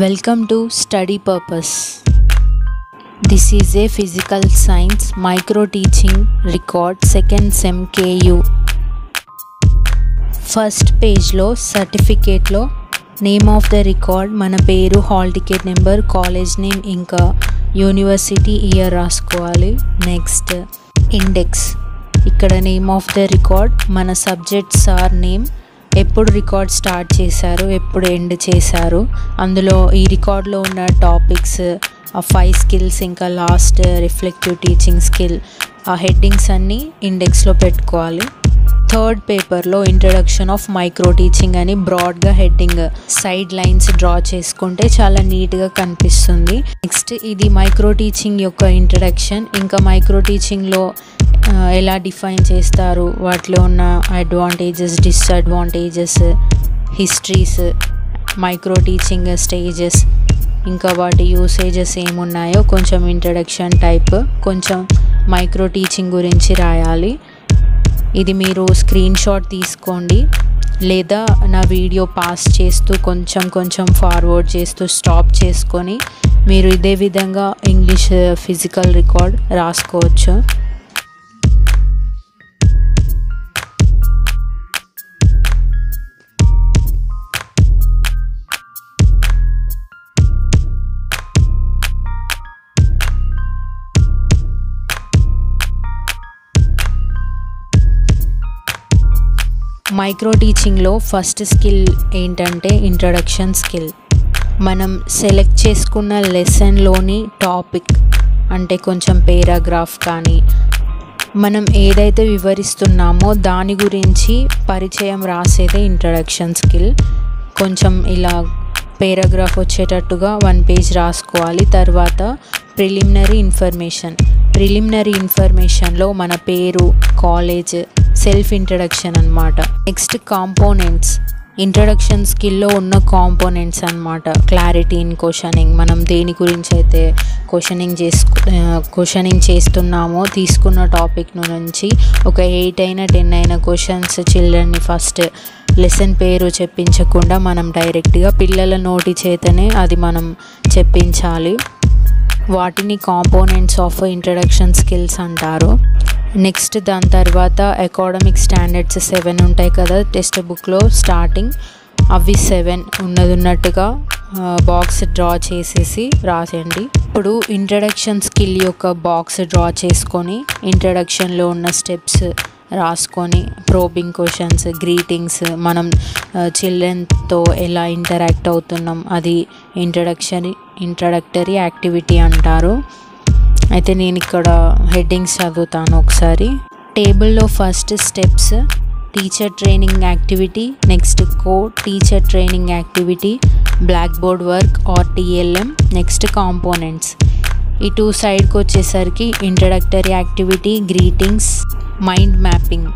Welcome to Study Purpose. This is a physical science micro teaching record second sem KU. First పేజ్లో సర్టిఫికేట్లో name of the record మన పేరు hall ticket number college name ఇంకా university year రాసుకోవాలి. Next index ఇక్కడ name of the record మన subject sir name ఎప్పుడు record start చేశారు ఎప్పుడు ఎండ్ చేశారు అందులో ఈ రికార్డ్లో ఉన్న టాపిక్స్ ఆ ఫైవ్ స్కిల్స్ ఇంకా లాస్ట్ రిఫ్లెక్టివ్ టీచింగ్ స్కిల్ ఆ హెడ్డింగ్స్ అన్నీ ఇండెక్స్లో పెట్టుకోవాలి. థర్డ్ పేపర్లో ఇంట్రడక్షన్ ఆఫ్ మైక్రో టీచింగ్ అని బ్రాడ్గా హెడ్డింగ్ సైడ్ లైన్స్ డ్రా చేసుకుంటే చాలా నీట్గా కనిపిస్తుంది. నెక్స్ట్ ఇది మైక్రో టీచింగ్ యొక్క ఇంట్రడక్షన్ ఇంకా మైక్రో టీచింగ్లో ఎలా డిఫైన్ చేస్తారు? వాటిలో ఉన్న advantages disadvantages histories micro teaching stages ఇంకా వాటి యూసేజెస్ ఏమున్నాయో కొంచెం ఇంట్రడక్షన్ టైప్ కొంచెం మైక్రో టీచింగ్ గురించి రాయాలి. ఇది మీరు స్క్రీన్ షాట్ తీసుకోండి. లేదా నా వీడియో పాస్ చేస్తూ కొంచెం కొంచెం ఫార్వర్డ్ చేస్తూ స్టాప్ చేసుకొని మీరు ఇదే విధంగా ఇంగ్లీష్ ఫిజికల్ రికార్డ్ రాసుకోవచ్చు. మైక్రో టీచింగ్లో ఫస్ట్ స్కిల్ ఏంటంటే ఇంట్రడక్షన్ స్కిల్. మనం సెలెక్ట్ చేసుకున్న లెసన్లోని టాపిక్ అంటే కొంచెం పేరాగ్రాఫ్ కానీ మనం ఏదైతే వివరిస్తున్నామో దాని గురించి పరిచయం రాసేదే ఇంట్రడక్షన్ స్కిల్. కొంచెం ఇలా పేరాగ్రాఫ్ వచ్చేటట్టుగా వన్ పేజ్ రాసుకోవాలి. తర్వాత ప్రిలిమినరీ ఇన్ఫర్మేషన్. ప్రిలిమినరీ ఇన్ఫర్మేషన్లో మన పేరు కాలేజ్ సెల్ఫ్ ఇంట్రడక్షన్ అనమాట నెక్స్ట్ కాంపోనెంట్స్. ఇంట్రడక్షన్ స్కిల్లో ఉన్న కాంపోనెంట్స్ అనమాట క్లారిటీ ఇన్ క్వశ్చనింగ్ మనం దేని గురించి అయితే క్వశ్చనింగ్ చేసుకు క్వశ్చనింగ్ చేస్తున్నామో తీసుకున్న టాపిక్ నుంచి ఒక ఎయిట్ అయినా టెన్ అయిన క్వశ్చన్స్ చిల్డ్రన్ని ఫస్ట్ లెసన్ పేరు చెప్పించకుండా మనం డైరెక్ట్గా పిల్లల నోటి చేతనే అది మనం చెప్పించాలి. వాటిని కాంపోనెంట్స్ ఆఫ్ ఇంట్రడక్షన్ స్కిల్స్ అంటారు. నెక్స్ట్ దాని తర్వాత అకాడమిక్ స్టాండర్డ్స్ సెవెన్ ఉంటాయి కదా టెక్స్ట్ బుక్లో స్టార్టింగ్ అవి సెవెన్ ఉన్నది ఉన్నట్టుగా బాక్స్ డ్రా చేసేసి రాసేయండి. ఇప్పుడు ఇంట్రడక్షన్ స్కిల్ యొక్క బాక్స్ డ్రా చేసుకొని ఇంట్రడక్షన్లో ఉన్న స్టెప్స్ రాసుకొని ప్రోబింగ్ క్వశ్చన్స్ గ్రీటింగ్స్ మనం చిల్డ్రన్తో ఎలా ఇంటరాక్ట్ అవుతున్నాం అది ఇంట్రడక్షన్ ఇంట్రడక్టరీ యాక్టివిటీ అంటారు. అయితే నేను ఇక్కడ హెడ్డింగ్స్ చదువుతాను ఒకసారి. టేబుల్లో first steps teacher training activity next co teacher training activity black board work or TLM next components ఈ టూ సైడ్కి వచ్చేసరికి introductory activity greetings mind mapping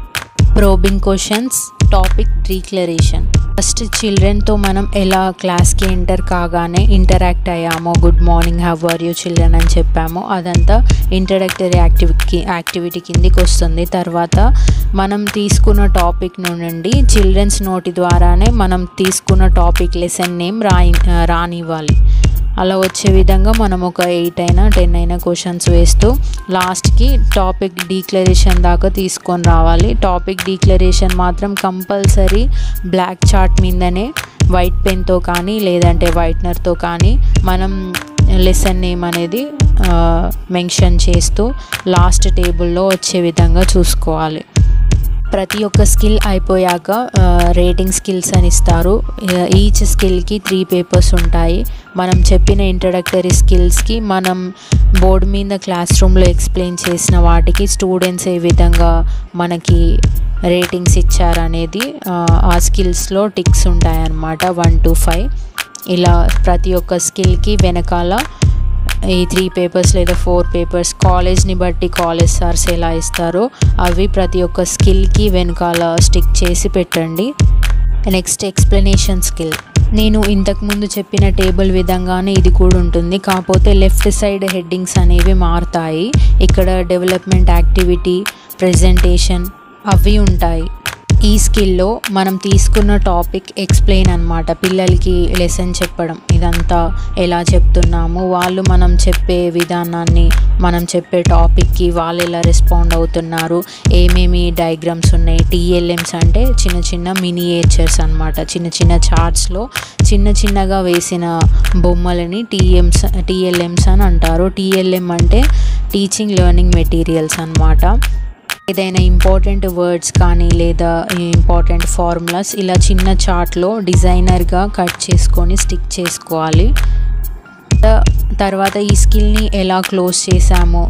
probing questions topic declaration first చిల్డ్రన్తో మనం ఎలా క్లాస్కి ఎంటర్ కాగానే interact అయ్యామో good morning have are you children అని చెప్పామో అదంతా ఇంట్రడక్టరీ యాక్టివిటీ యాక్టివిటీ కిందికి వస్తుంది. తర్వాత మనం తీసుకున్న టాపిక్ నుండి చిల్డ్రన్స్ నోటి ద్వారానే మనం తీసుకున్న టాపిక్ లెసన్ నేమ్ రాయి రానివ్వాలి. అలా వచ్చే విధంగా మనం ఒక ఎయిట్ అయినా టెన్ అయినా క్వశ్చన్స్ వేస్తూ లాస్ట్కి టాపిక్ డీక్లరేషన్ దాకా తీసుకొని రావాలి. టాపిక్ డీక్లరేషన్ మాత్రం కంపల్సరీ బ్లాక్ చార్ట్ మీదనే వైట్ పెన్తో కానీ లేదంటే వైట్నర్తో కానీ మనం లెసన్ నేమ్ అనేది మెన్షన్ చేస్తూ లాస్ట్ టేబుల్లో వచ్చే విధంగా చూసుకోవాలి. ప్రతి ఒక్క స్కిల్ అయిపోయాక రేటింగ్ స్కిల్స్ అని ఇస్తారు. ఈచ్ స్కిల్కి త్రీ పేపర్స్ ఉంటాయి. మనం చెప్పిన ఇంట్రడక్టరీ స్కిల్స్కి మనం బోర్డు మీద క్లాస్ రూమ్లో ఎక్స్ప్లెయిన్ చేసిన వాటికి స్టూడెంట్స్ ఏ విధంగా మనకి రేటింగ్స్ ఇచ్చారనేది ఆ స్కిల్స్లో టిక్స్ ఉంటాయన్నమాట. One two five. ఇలా ప్రతి ఒక్క స్కిల్కి వెనకాల ఈ త్రీ పేపర్స్ లేదా ఫోర్ పేపర్స్ కాలేజ్ని బట్టి కాలేజ్ సార్స్ ఎలా ఇస్తారో అవి ప్రతి ఒక్క స్కిల్కి వెనకాల స్టిక్ చేసి పెట్టండి. నెక్స్ట్ ఎక్స్ప్లెనేషన్ స్కిల్ నేను ఇంతకుముందు చెప్పిన టేబుల్ విధంగానే ఇది కూడా ఉంటుంది. కాకపోతే లెఫ్ట్ సైడ్ హెడ్డింగ్స్ అనేవి మారుతాయి. ఇక్కడ డెవలప్మెంట్ యాక్టివిటీ ప్రజెంటేషన్ అవి ఉంటాయి. ఈ స్కిల్లో మనం తీసుకున్న టాపిక్ ఎక్స్ప్లెయిన్ అనమాట పిల్లలకి లెసన్ చెప్పడం. ఇదంతా ఎలా చెప్తున్నాము? వాళ్ళు మనం చెప్పే విధానాన్ని మనం చెప్పే టాపిక్కి వాళ్ళు ఎలా రెస్పాండ్ అవుతున్నారు? ఏమేమి డయాగ్రామ్స్ ఉన్నాయి? టీఎల్ఎమ్స్ అంటే చిన్న చిన్న మినియేచర్స్ అనమాట చిన్న చిన్న చార్ట్స్లో చిన్న చిన్నగా వేసిన బొమ్మలని టీఎంస్ టీఎల్ఎమ్స్ అని అంటారు. టీఎల్ఎం అంటే టీచింగ్ లెర్నింగ్ మెటీరియల్స్ అనమాట ఏదైనా ఇంపార్టెంట్ వర్డ్స్ కానీ లేదా ఇంపార్టెంట్ ఫార్ములాస్ ఇలా చిన్న చార్ట్లో డిజైనర్గా కట్ చేసుకొని స్టిక్ చేసుకోవాలి. తర్వాత ఈ స్కిల్ని ఎలా క్లోజ్ చేసామో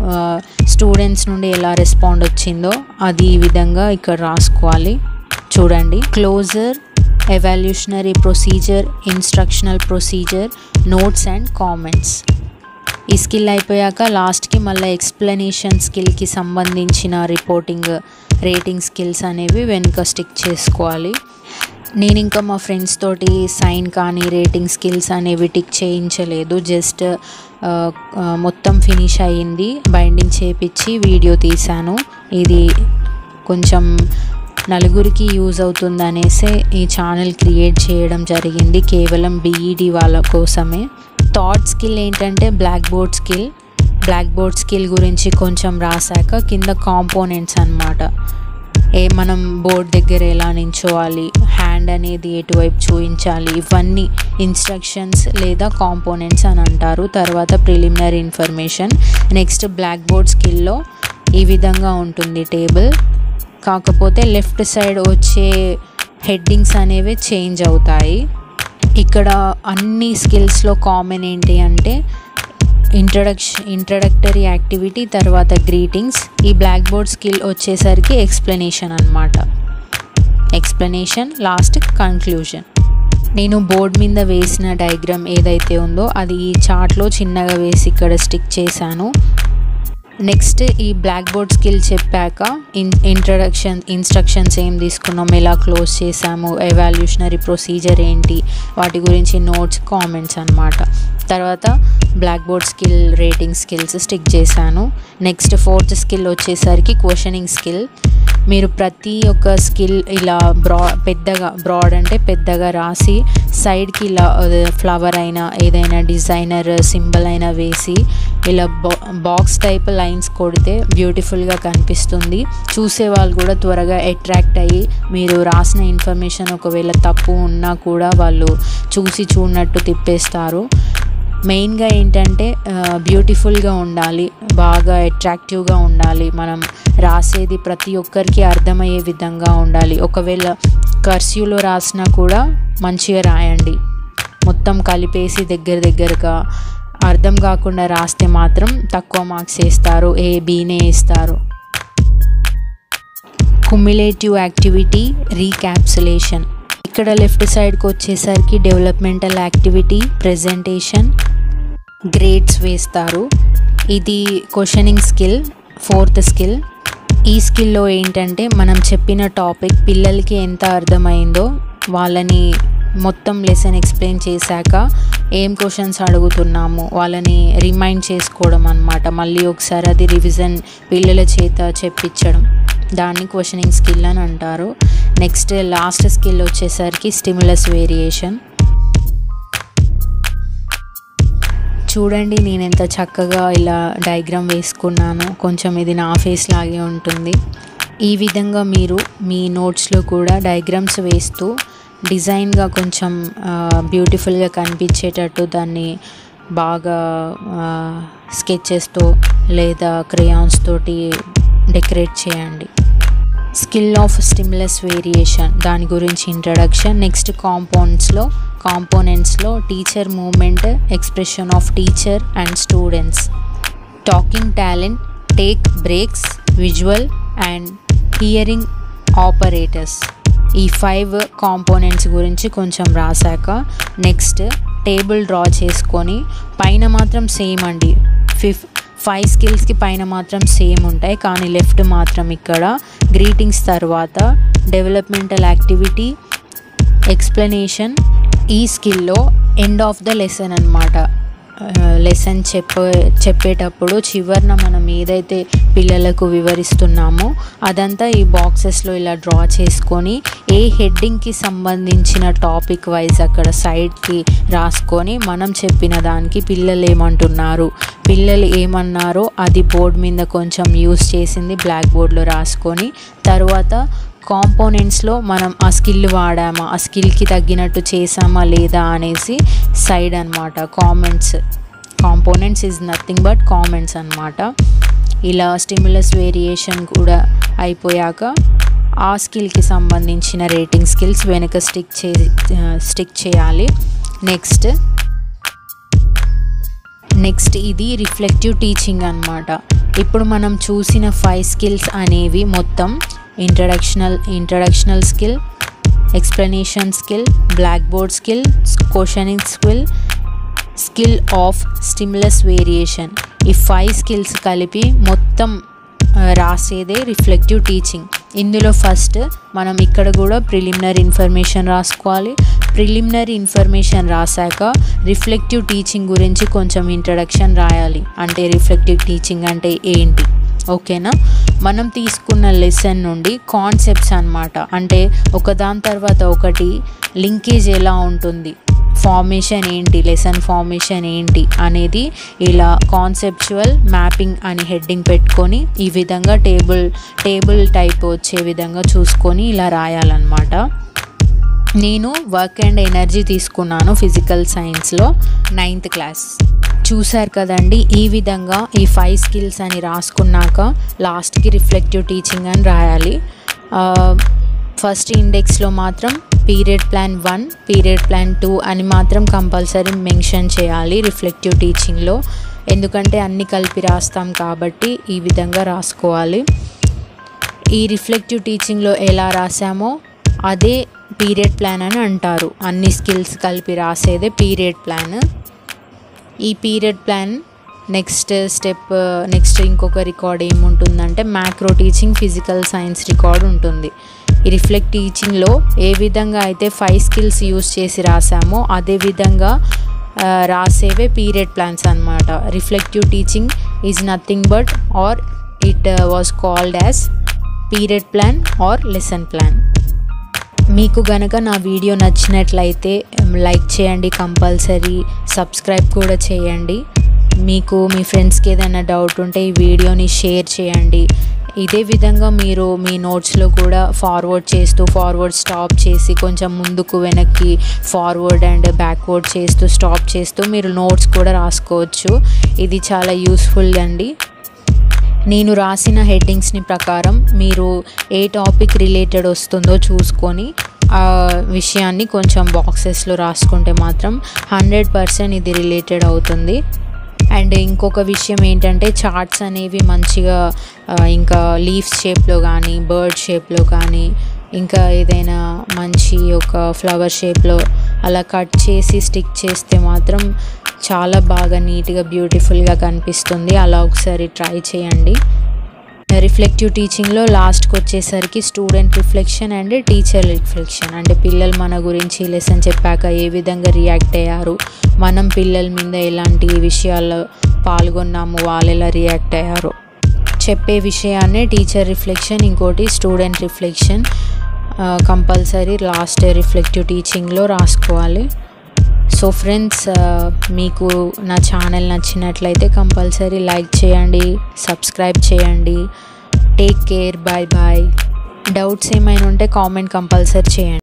స్టూడెంట్స్ నుండి ఎలా రెస్పాండ్ వచ్చిందో అది ఈ విధంగా ఇక్కడ రాసుకోవాలి. చూడండి closure evaluationary procedure instructional procedure notes and comments ఈ స్కిల్ అయిపోయాక లాస్ట్కి మళ్ళీ ఎక్స్ప్లెనేషన్ స్కిల్కి సంబంధించిన రిపోర్టింగ్ రేటింగ్ స్కిల్స్ అనేవి వెనుక స్టిక్ చేసుకోవాలి. నేను ఇంకా మా ఫ్రెండ్స్ తోటి సైన్ కానీ రేటింగ్ స్కిల్స్ అనేవి టిక్ చేయించలేదు. జస్ట్ మొత్తం ఫినిష్ అయ్యింది. బైండింగ్ చేపించి వీడియో తీశాను. ఇది కొంచెం నలుగురికి యూజ్ అవుతుంది అనేసి ఈ ఛానల్ క్రియేట్ చేయడం జరిగింది. కేవలం బీఈడి వాళ్ళ కోసమే. థాట్ స్కిల్ ఏంటంటే black board skill black board skill గురించి కొంచెం రాశాక కింద కాంపోనెంట్స్ అనమాట ఏ మనం బోర్డ్ దగ్గర ఎలా నించోవాలి హ్యాండ్ అనేది ఎటువైపు చూపించాలి ఇవన్నీ ఇన్స్ట్రక్షన్స్ లేదా కాంపోనెంట్స్ అని అంటారు. తర్వాత preliminary information next black board స్కిల్లో ఈ విధంగా ఉంటుంది టేబుల్ కాకపోతే లెఫ్ట్ సైడ్ వచ్చే హెడ్డింగ్స్ అనేవి చేంజ్ అవుతాయి. ఇక్కడ అన్ని స్కిల్స్లో కామన్ ఏంటి అంటే ఇంట్రడక్షన్ ఇంట్రడక్టరీ యాక్టివిటీ తర్వాత గ్రీటింగ్స్ ఈ బ్లాక్ బోర్డ్ స్కిల్ వచ్చేసరికి ఎక్స్ప్లెనేషన్ అనమాట ఎక్స్ప్లెనేషన్ లాస్ట్ కన్క్లూజన్ నేను బోర్డ్ మీద వేసిన డయాగ్రామ్ ఏదైతే ఉందో అది ఈ చార్ట్లో చిన్నగా వేసి ఇక్కడ స్టిక్ చేశాను. నెక్స్ట్ ఈ బ్లాక్ బోర్డ్ స్కిల్ చెప్పాక ఇన్ ఇంట్రడక్షన్ ఇన్స్ట్రక్షన్స్ ఏం తీసుకున్నాం ఎలా క్లోజ్ చేసాము ఎవాల్యూషనరీ ప్రొసీజర్ ఏంటి వాటి గురించి నోట్స్ కామెంట్స్ అనమాట తర్వాత black board skill rating skills stick చేశాను. నెక్స్ట్ ఫోర్త్ స్కిల్ వచ్చేసరికి క్వశ్చనింగ్ స్కిల్ మీరు ప్రతి ఒక్క స్కిల్ ఇలా బ్రా పెద్దగా బ్రాడ్ అంటే పెద్దగా రాసి సైడ్కి ఇలా ఫ్లవర్ అయినా ఏదైనా డిజైనర్ సింబల్ అయినా వేసి ఇలా బా బాక్స్ టైప్ లైన్స్ కొడితే బ్యూటిఫుల్గా కనిపిస్తుంది. చూసే వాళ్ళు కూడా త్వరగా అట్రాక్ట్ అయ్యి మీరు రాసిన ఇన్ఫర్మేషన్ ఒకవేళ తప్పు ఉన్నా కూడా వాళ్ళు చూసి చూడనట్టు తిప్పేస్తారు. మెయిన్గా ఏంటంటే బ్యూటిఫుల్గా ఉండాలి బాగా అట్రాక్టివ్గా ఉండాలి. మనం రాసేది ప్రతి ఒక్కరికి అర్థమయ్యే విధంగా ఉండాలి. ఒకవేళ కర్స్యూలో రాసినా కూడా మంచిగా రాయండి. మొత్తం కలిపేసి దగ్గర దగ్గరగా అర్థం కాకుండా రాస్తే మాత్రం తక్కువ మార్క్స్ వేస్తారు ఏ బీనే వేస్తారు. కుమ్యులేటివ్ యాక్టివిటీ రీక్యాప్సులేషన్ ఇక్కడ లెఫ్ట్ సైడ్కి వచ్చేసరికి డెవలప్మెంటల్ యాక్టివిటీ ప్రెజెంటేషన్ గ్రేడ్స్ వేస్తారు. ఇది క్వశ్చనింగ్ స్కిల్ ఫోర్త్ స్కిల్ ఈ స్కిల్లో ఏంటంటే మనం చెప్పిన టాపిక్ పిల్లలకి ఎంత అర్థమైందో వాళ్ళని మొత్తం లెసన్ ఎక్స్ప్లెయిన్ చేశాక ఏం క్వశ్చన్స్ అడుగుతున్నాము? వాళ్ళని రిమైండ్ చేసుకోవడం అనమాట మళ్ళీ ఒకసారి అది రివిజన్ పిల్లల చేత చెప్పించడం. దాన్ని క్వశ్చనింగ్ స్కిల్ అని అంటారు. నెక్స్ట్ లాస్ట్ స్కిల్ వచ్చేసరికి స్టిమ్యులస్ వేరియేషన్ చూడండి నేను ఎంత చక్కగా ఇలా డయాగ్రామ్ వేసుకున్నాను. కొంచెం ఇది నా ఫేస్ లాగే ఉంటుంది. ఈ విధంగా మీరు మీ నోట్స్లో కూడా డయాగ్రామ్స్ వేస్తూ డిజైన్గా కొంచెం బ్యూటిఫుల్గా కనిపించేటట్టు దాన్ని బాగా స్కెచెస్తో లేదా క్రేయాన్స్ తోటి డెకరేట్ చేయండి. స్కిల్ ఆఫ్ స్టిమ్లెస్ వేరియేషన్ దాని గురించి ఇంట్రడక్షన్. నెక్స్ట్ కాంపౌండ్స్లో కాంపోనెంట్స్లో teacher movement expression of teacher and students. Talking talent take breaks visual and hearing operators. ఈ ఫైవ్ కాంపోనెంట్స్ గురించి కొంచెం రాశాక నెక్స్ట్ టేబుల్ డ్రా చేసుకొని పైన మాత్రం సేమ్ అండి. ఫిఫ్ ఫైవ్ స్కిల్స్కి పైన మాత్రం సేమ్ ఉంటాయి. కానీ లెఫ్ట్ మాత్రం ఇక్కడ గ్రీటింగ్స్ తర్వాత డెవలప్మెంటల్ యాక్టివిటీ ఎక్స్ప్లెనేషన్ ఈ స్కిల్లో ఎండ్ ఆఫ్ ద లెసన్ అనమాట లెసన్ చెప్పే చెప్పేటప్పుడు చివరిన మనం ఏదైతే పిల్లలకు వివరిస్తున్నామో అదంతా ఈ బాక్సెస్లో ఇలా డ్రా చేసుకొని ఏ హెడ్డింగ్కి సంబంధించిన టాపిక్ వైజ్ అక్కడ సైడ్కి రాసుకొని మనం చెప్పిన దానికి పిల్లలు ఏమంటున్నారు? పిల్లలు ఏమన్నారో అది బోర్డు మీద కొంచెం యూస్ చేసింది బ్లాక్ బోర్డ్లో రాసుకొని తర్వాత కాంపోనెంట్స్లో మనం ఆ స్కిల్ వాడామా? ఆ స్కిల్కి తగ్గినట్టు చేసామా లేదా అనేసి సైడ్ అనమాట comments. Components is nothing but comments అనమాట ఇలా స్టిమ్యులస్ వేరియేషన్ కూడా అయిపోయాక ఆ స్కిల్కి సంబంధించిన రేటింగ్ స్కిల్స్ వెనుక స్టిక్ చే స్టిక్ చేయాలి. నెక్స్ట్ నెక్స్ట్ ఇది రిఫ్లెక్టివ్ టీచింగ్ అనమాట ఇప్పుడు మనం చూసిన ఫైవ్ స్కిల్స్ అనేవి మొత్తం introductional introductional skill explanation skill black board skill questioning skill skill of stimulus variation ఈ ఫైవ్ స్కిల్స్ కలిపి మొత్తం రాసేదే రిఫ్లెక్టివ్ టీచింగ్ ఇందులో ఫస్ట్ మనం ఇక్కడ కూడా ప్రిలిమినరీ ఇన్ఫర్మేషన్ రాసుకోవాలి. ప్రిలిమినరీ ఇన్ఫర్మేషన్ రాశాక రిఫ్లెక్టివ్ టీచింగ్ గురించి కొంచెం ఇంట్రడక్షన్ రాయాలి. అంటే రిఫ్లెక్టివ్ టీచింగ్ అంటే ఏంటి? ఓకేనా మనం తీసుకున్న లెసన్ నుండి కాన్సెప్ట్స్ అనమాట అంటే ఒకదాని తర్వాత ఒకటి లింకేజ్ ఎలా ఉంటుంది? ఫార్మేషన్ ఏంటి? లెసన్ ఫార్మేషన్ ఏంటి? అనేది ఇలా కాన్సెప్చువల్ మ్యాపింగ్ అని హెడ్డింగ్ పెట్టుకొని ఈ విధంగా టేబుల్ టేబుల్ టైప్ వచ్చే విధంగా చూసుకొని ఇలా రాయాలన్నమాట. నేను వర్క్ అండ్ ఎనర్జీ తీసుకున్నాను ఫిజికల్ సైన్స్లో నైన్త్ క్లాస్ చూశారు కదండి ఈ విధంగా ఈ ఫైవ్ స్కిల్స్ అని రాసుకున్నాక లాస్ట్కి రిఫ్లెక్టివ్ టీచింగ్ అని రాయాలి. ఫస్ట్ ఇండెక్స్లో మాత్రం period plan one period plan two అని మాత్రం కంపల్సరీ మెన్షన్ చేయాలి రిఫ్లెక్టివ్ టీచింగ్లో ఎందుకంటే అన్ని కలిపి రాస్తాం కాబట్టి ఈ విధంగా రాసుకోవాలి. ఈ రిఫ్లెక్టివ్ టీచింగ్లో ఎలా రాసామో అదే పీరియడ్ ప్లాన్ అని అంటారు. అన్ని స్కిల్స్ కలిపి రాసేదే పీరియడ్ ప్లాన్. ఈ period plan next step next ఇంకొక రికార్డ్ ఏముంటుందంటే macro teaching physical science record ఉంటుంది. ఈ రిఫ్లెక్ట్ టీచింగ్లో ఏ విధంగా అయితే ఫైవ్ స్కిల్స్ యూస్ చేసి రాసామో అదే విధంగా రాసేవే పీరియడ్ ప్లాన్స్ అనమాట reflective teaching is nothing but or it was called as period plan or lesson plan మీకు గనక నా వీడియో నచ్చినట్లయితే లైక్ చేయండి కంపల్సరీ సబ్స్క్రైబ్ కూడా చేయండి. మీకు మీ ఫ్రెండ్స్కి ఏదైనా డౌట్ ఉంటే ఈ వీడియోని షేర్ చేయండి. ఇదే విధంగా మీరు మీ నోట్స్లో కూడా ఫార్వర్డ్ చేస్తూ ఫార్వర్డ్ స్టాప్ చేసి కొంచెం ముందుకు వెనక్కి ఫార్వర్డ్ అండ్ బ్యాక్వర్డ్ చేస్తూ స్టాప్ చేస్తూ మీరు నోట్స్ కూడా రాసుకోవచ్చు. ఇది చాలా యూస్ఫుల్ అండి. నేను రాసిన హెడ్డింగ్స్ని ప్రకారం మీరు ఏ టాపిక్ రిలేటెడ్ వస్తుందో చూసుకొని ఆ విషయాన్ని కొంచెం బాక్సెస్లో రాసుకుంటే మాత్రం హండ్రెడ్ పర్సెంట్ ఇది రిలేటెడ్ అవుతుంది. అండ్ ఇంకొక విషయం ఏంటంటే చార్ట్స్ అనేవి మంచిగా ఇంకా లీవ్స్ షేప్లో కానీ బర్డ్ షేప్లో కానీ ఇంకా ఏదైనా మంచి ఒక ఫ్లవర్ షేప్లో అలా కట్ చేసి స్టిక్ చేస్తే మాత్రం చాలా బాగా నీట్గా బ్యూటిఫుల్గా కనిపిస్తుంది. అలా ఒకసారి ట్రై చేయండి. రిఫ్లెక్టివ్ టీచింగ్లో లాస్ట్కి వచ్చేసరికి student reflection and teacher reflection. అంటే పిల్లలు మన గురించి లెసన్ చెప్పాక ఏ విధంగా రియాక్ట్ అయ్యారు మనం పిల్లల మీద ఎలాంటి విషయాల్లో పాల్గొన్నాము వాళ్ళు ఎలా రియాక్ట్ అయ్యారు చెప్పే విషయాన్నే టీచర్ రిఫ్లెక్షన్ ఇంకోటి student reflection. Compulsory last reflective టీచింగ్లో రాసుకోవాలి. సో ఫ్రెండ్స్ మీకు నా ఛానల్ నచ్చినట్లయితే కంపల్సరీ లైక్ చేయండి సబ్స్క్రైబ్ చేయండి. Take care bye bye. Doubts ఏమైనా ఉంటే కామెంట్ కంపల్సరీ చేయండి.